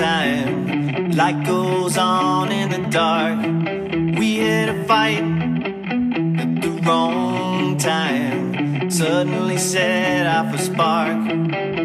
time. Light goes on in the dark. We hit a fight at the wrong time. Suddenly set off a spark.